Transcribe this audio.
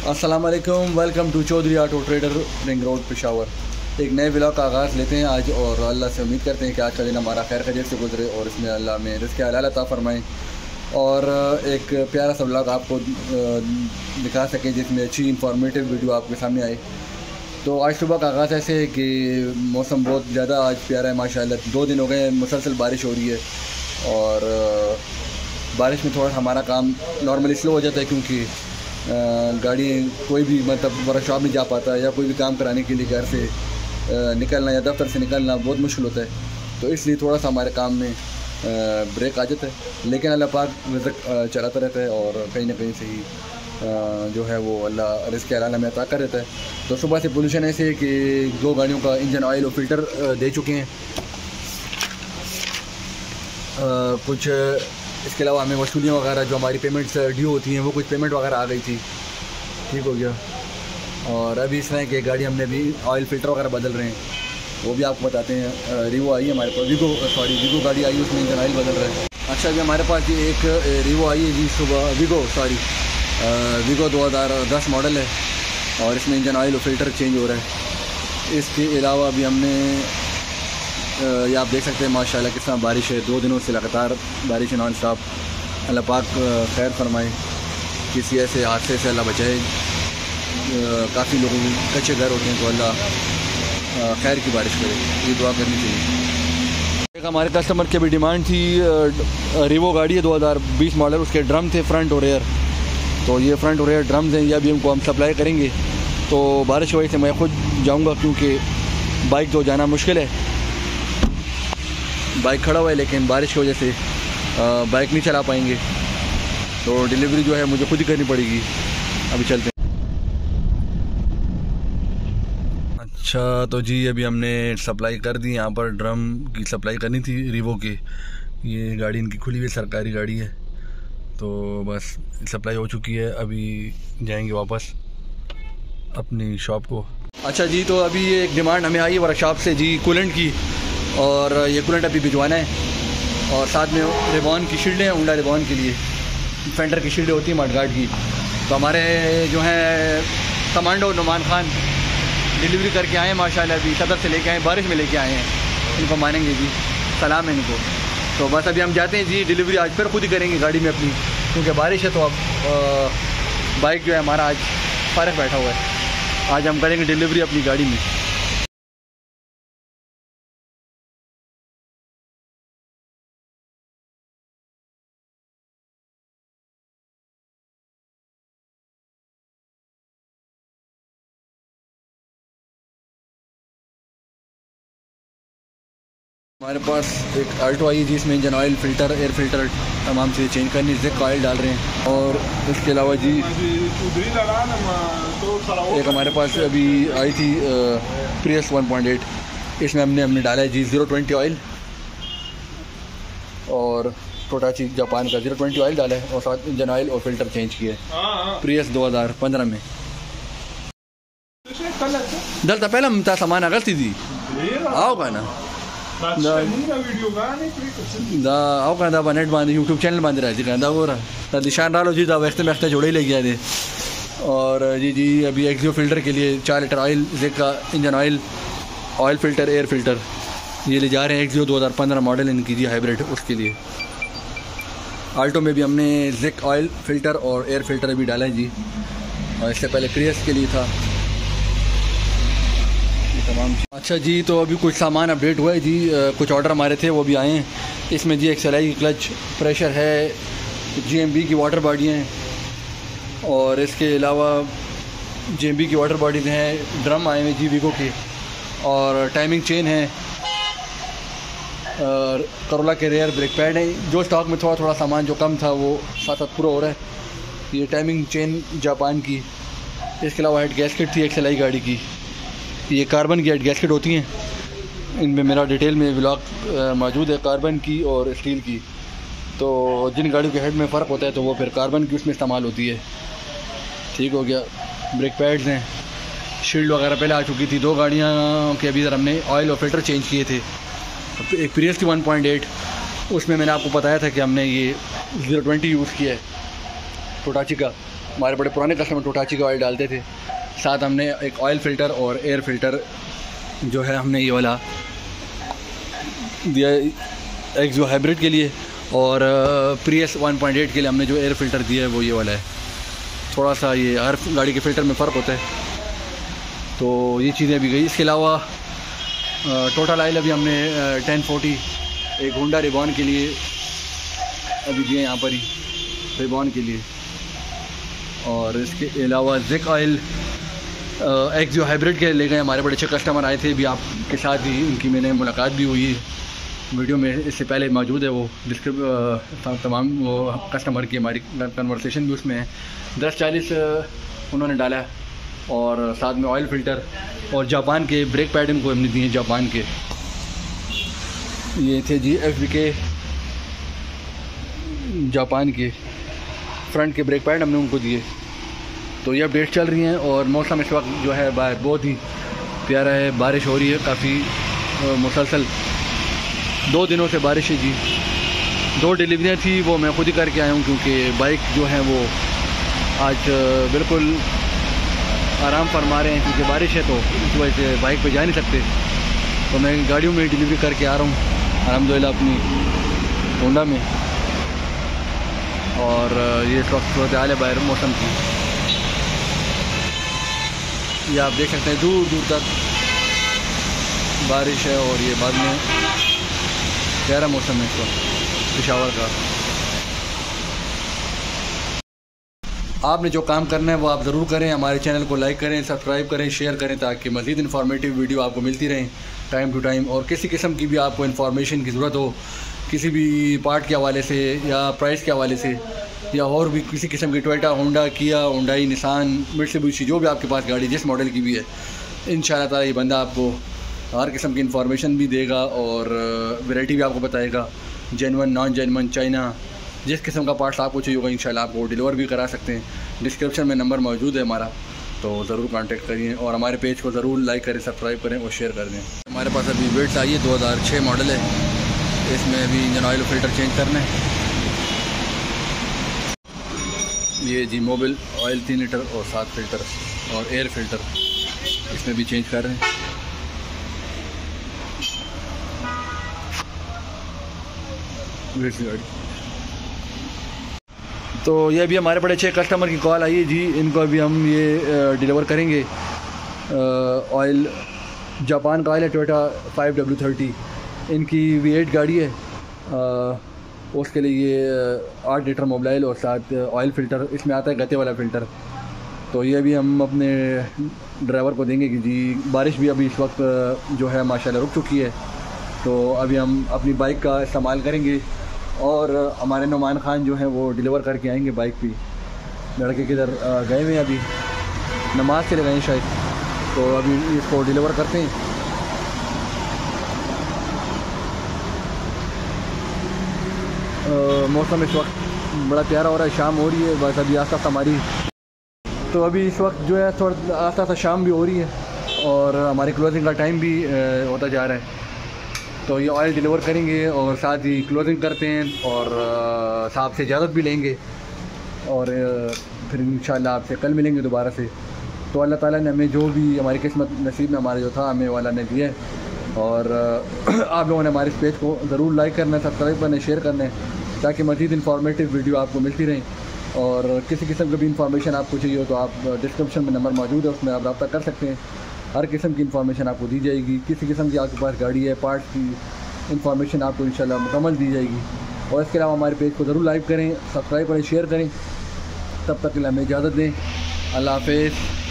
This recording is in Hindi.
अस्सलाम वालेकुम welcome to Chaudhary auto trader ring road Peshawar एक नए ब्लॉग का आगाज़ लेते हैं आज और अल्लाह से उम्मीद करते हैं कि आज का दिन हमारा खैर खजर से गुजरे और इसमें अल्लाह में रिस्क अता फरमाएँ। और एक प्यारा सा ब्लॉग आपको दिखा सकें जिसमें अच्छी इंफॉर्मेटिव वीडियो आपके सामने आए। तो आज सुबह का आगाज़ ऐसे है कि मौसम बहुत ज़्यादा आज प्यारा है, माशाल्लाह। दो दिन हो गए मुसलसल बारिश हो रही है। और बारिश में थोड़ा हमारा काम नॉर्मली स्लो हो जाता है क्योंकि गाड़ी कोई भी मतलब वर्कशॉप नहीं जा पाता या कोई भी काम कराने के लिए घर से निकलना या दफ्तर से निकलना बहुत मुश्किल होता है। तो इसलिए थोड़ा सा हमारे काम में ब्रेक आ जाता है। लेकिन अल्लाह पाक रिजक चलाता रहता है और कहीं ना कहीं से ही जो है वो अल्लाह रिस्क अला में अता कर रहता है। तो सुबह से पोल्यूशन ऐसे है कि दो गाड़ियों का इंजन ऑयल और फ़िल्टर दे चुके हैं। कुछ इसके अलावा हमें वसूलियाँ वगैरह जो हमारी पेमेंट्स ड्यू होती हैं, वो कुछ पेमेंट वगैरह आ गई थी। ठीक हो गया। और अभी इस तरह की गाड़ी हमने भी ऑयल फ़िल्टर वगैरह बदल रहे हैं। वो भी आपको बताते हैं। रिवो आई है हमारे पास। वीगो सॉरी वीगो गाड़ी आई है, उसमें इंजन ऑयल बदल रहा है। अच्छा अभी हमारे पास ये एक रीवो आई है जी, सुबह। वीगो सॉरी वीगो दस मॉडल है और इसमें इंजन ऑयल फ़िल्टर चेंज हो रहा है। इसके अलावा अभी हमने ये आप देख सकते हैं, माशाल्लाह किस तरह बारिश है। दो दिनों से लगातार बारिश है नॉन स्टॉप अल्लाह पाक खैर फरमाए, किसी ऐसे हादसे से अल्लाह बचाए। काफ़ी लोगों के कच्चे घर होते हैं तो अल्लाह खैर की बारिश करे। ये दुआ करनी चाहिए। एक हमारे कस्टमर की भी डिमांड थी रिवो गाड़ी है 2020 मॉडल, उसके ड्रम थे फ्रंट और एयर तो ये फ्रंट और एयर ड्रम्स हैं, ये अभी हमको हम सप्लाई करेंगे। तो बारिश की वजह से मैं खुद जाऊँगा क्योंकि बाइक तो जाना मुश्किल है। बाइक खड़ा हुआ है, लेकिन बारिश की वजह से बाइक नहीं चला पाएँगे। तो डिलीवरी जो है, मुझे खुद ही करनी पड़ेगी। अभी चलते हैं। अच्छा तो जी, अभी हमने सप्लाई कर दी, यहाँ पर ड्रम की सप्लाई करनी थी रिवो की। ये गाड़ी इनकी खुली हुई सरकारी गाड़ी है। तो बस, सप्लाई हो चुकी है, अभी जाएँगे वापस अपनी शॉप को। अच्छा जी तो अभी एक डिमांड हमें आई है वर्कशॉप से जी, कूलेंट की। और ये कूलेंट अभी भिजवाना है। और साथ में रिबॉन की शील्डें हैं उंडा रिबॉन के लिए। फेंडर की शील्डें होती हैं मडगार्ड की। तो हमारे जो हैं कमांडो नुमान खान डिलीवरी करके आए हैं, माशाल्लाह अभी सदर से लेके आए बारिश में लेके आए हैं। इनको मानेंगे जी। सलाम है इनको। तो बस अभी हम जाते हैं जी डिलीवरी आज फिर खुद ही करेंगे गाड़ी में अपनी। क्योंकि बारिश है तो अब बाइक जो है हमारा आज फारक बैठा हुआ है। आज हम करेंगे डिलीवरी अपनी गाड़ी में। हमारे पास एक अल्टो आई है जिसमें engine oil filter air filter तमाम चीज़ें चेंज करनी जिक ऑयल डाल रहे हैं। और इसके अलावा जी एक हमारे पास अभी आई थी प्रियस 1.8 इसमें हमने हमने डाला है जी ज़ीरो ट्वेंटी ऑयल और टोटाची जापान का ज़ीरो ट्वेंटी ऑयल डाला है और साथ इंजन ऑयल और फ़िल्टर चेंज किया है। प्रियस 2015 में। दल पहले हम सामान अगस्त थी। आओ ना आओ कहता बा नेट बांधी यूट्यूब चैनल बाँध रहा जी कहता हो रहा। निशान डालो जी दा वैसे वैसे जोड़े ही ले गया थे और जी जी अभी एक्सियो फ़िल्टर के लिए चार लीटर ऑयल जेक का engine oil oil filter air filter ये ले जा रहे हैं एक्सियो 2015 मॉडल इनकी जी हाइब्रिड उसके लिए। आल्टो में भी हमने जेक ऑयल फ़िल्टर और एयर फ़िल्टर भी डाला है जी। और इससे पहले क्रियस के लिए था। तमाम अच्छा जी तो अभी कुछ सामान अपडेट हुआ है जी कुछ ऑर्डर हमारे थे, वो भी आए हैं। इसमें जी एक सलाई क्लच प्रेशर है जी की वाटर बॉडियाँ हैं, और इसके अलावा जी की वाटर बॉडीज़ हैं ड्रम आए हैं जी वीगो के, और टाइमिंग चेन है, और करोला के रेयर ब्रेक पैड है। जो स्टॉक में थोड़ा थोड़ा सामान जो कम था, वो साथ साथ पूरा हो रहा है। ये टाइमिंग चेन जापान की। इसके अलावा हेड गैसकेट थी एक सिलाई गाड़ी की। ये कार्बन की गैसकेट होती हैं। इनमें मेरा डिटेल में ब्लॉक मौजूद है कार्बन की और स्टील की। तो जिन गाड़ियों के हेड में फ़र्क होता है तो वो फिर कार्बन की उसमें इस्तेमाल होती है। ठीक हो गया। ब्रेक पैड्स हैं। शील्ड वगैरह पहले आ चुकी थी। दो गाड़ियाँ के अभी इधर हमने ऑयल और फ़िल्टर चेंज किए थे। एक प्रियस की वन पॉइंट एट उसमें मैंने आपको बताया था कि हमने ये ज़ीरो ट्वेंटी यूज़ किया है। टोटाची का। हमारे बड़े पुराने कस्टमर टोटाची का ऑयल डालते थे। साथ हमने एक ऑयल फ़िल्टर और एयर फ़िल्टर जो है हमने ये वाला दिया एक जो हाइब्रिड के लिए और प्रीएस 1.8 के लिए हमने जो एयर फ़िल्टर दिया है वो ये वाला है। थोड़ा सा ये हर गाड़ी के फ़िल्टर में फ़र्क होता है। तो ये चीज़ें भी गई। इसके अलावा टोटल आइल अभी हमने टेन फोर्टी एक होंडा रिबॉन के लिए अभी दिए यहाँ पर ही रिबॉन के लिए। और इसके अलावा जिक ऑयल एक जो हाइब्रिड के ले गए, हमारे बड़े अच्छे कस्टमर आए थे, भी आपके साथ ही, उनकी मैंने मुलाकात भी हुई। वीडियो में इससे पहले मौजूद है वो डिस्क्रिप तमाम वो कस्टमर की हमारी कन्वर्सेशन भी उसमें है। दस चालीस उन्होंने डाला और साथ में ऑयल फ़िल्टर और जापान के ब्रेक पैड इनको हमने दिए जापान के। ये थे जी एफ़ के जापान के फ्रंट के ब्रेक पैड हमने उनको दिए। तो ये अपडेट चल रही हैं और मौसम इस वक्त जो है बाहर बहुत ही प्यारा है, बारिश हो रही है काफ़ी मुसलसल। दो दिनों से बारिश है जी। दो डिलीवरियाँ थी, वो मैं खुद ही करके आया हूँ क्योंकि बाइक जो है वो आज बिल्कुल आराम फरमा रहे हैं क्योंकि बारिश है तो इस वजह से बाइक पे जा नहीं सकते। तो मैं गाड़ियों में डिलीवरी करके आ रहा हूँ अलहमदिल्ला अपनी होंडा में। और ये इस सूरत हाल है बाहर मौसम की। ये आप देख सकते हैं, दूर दूर तक बारिश है और ये बाद में गहरा मौसम है इस वक्त पिशावर का। आपने जो काम करना है, वो आप ज़रूर करें। हमारे चैनल को लाइक करें, सब्सक्राइब करें, शेयर करें ताकि मज़ीद इन्फॉर्मेटिव वीडियो आपको मिलती रहें। टाइम टू टाइम और किसी किस्म की भी आपको इन्फॉर्मेशन की ज़रूरत हो, किसी भी पार्ट के हवाले से या प्राइस के हवाले से या और भी किसी किस्म की Toyota, Honda, Kia, Hyundai Nissan Mitsubishi जो भी आपके पास गाड़ी जिस मॉडल की भी है इन ताला ये बंदा आपको हर किस्म की इन्फॉर्मेशन भी देगा और वैरायटी भी आपको बताएगा। जेनवन नॉन जेनवन चाइना जिस किस्म का पार्ट्स आपको चाहिए होगा इन आपको डिलीवर भी करा सकते हैं। डिस्क्रिप्शन में नंबर मौजूद है हमारा तो ज़रूर कांटेक्ट करिए और हमारे पेज को ज़रूर लाइक करें सब्सक्राइब करें और शेयर कर दें। हमारे पास अभी वेट्स आई है, दो हज़ार छः मॉडल है। इसमें अभी इंजन ऑयल फ़िल्टर चेंज करना है। ये जी मोबिल ऑयल तीन लीटर और सात फ़िल्टर और एयर फ़िल्टर इसमें भी चेंज कर रहे हैं। तो ये अभी हमारे बड़े अच्छे कस्टमर की कॉल आई है जी। इनको अभी हम ये डिलीवर करेंगे। ऑयल जापान का ऑयल है टोटा फाइव डब्ल्यू थर्टी इनकी वी एट गाड़ी है। आ, उसके लिए आठ लीटर मोबाइल और साथ ऑयल फ़िल्टर इसमें आता है गते वाला फ़िल्टर तो ये अभी हम अपने ड्राइवर को देंगे कि जी, बारिश भी अभी इस वक्त जो है माशाल्लाह रुक चुकी है। तो अभी हम अपनी बाइक का इस्तेमाल करेंगे और हमारे नुमान खान जो हैं वो डिलीवर करके आएँगे बाइक भी लड़के किधर गए हुए हैं अभी? नमाज़ के लिए गए शायद। तो अभी इसको डिलीवर करते हैं। मौसम इस वक्त बड़ा प्यारा हो रहा है, शाम हो रही है, बस अभी आस्ता आस्ता हमारी तो अभी इस वक्त जो है, थोड़ा आस्ता आस्ता शाम भी हो रही है और हमारी क्लोजिंग का टाइम भी होता जा रहा है। तो ये ऑयल डिलीवर करेंगे और साथ ही क्लोजिंग करते हैं और साहब से इजाज़त भी लेंगे और फिर इन आपसे कल मिलेंगे दोबारा से। तो अल्लाह ताला ने हमें जो भी हमारी किस्मत नसीब में हमारा जो था, हमें वाला ने दिया है। और आप लोगों ने हमारे इस पेज को ज़रूर लाइक करना है सब्सक्राइब करना है शेयर करना है। ताकि मज़ीद इन्फॉर्मेटिव वीडियो आपको मिलती रहें। और किसी किस्म की भी इंफॉर्मेशन आपको चाहिए हो तो आप डिस्क्रिप्शन में नंबर मौजूद है, उसमें आप रब्ता कर सकते हैं। हर किस्म की इन्फॉर्मेशन आपको दी जाएगी। किसी किस्म की आपके पास गाड़ी है पार्ट की इन्फॉर्मेशन आपको इंशाल्लाह मुकम्मल दी जाएगी। और इसके अलावा हमारे पेज को ज़रूर लाइक करें सब्सक्राइब करें शेयर करें। तब तक के लिए हमें इजाज़त दें। अल्लाह हाफिज़।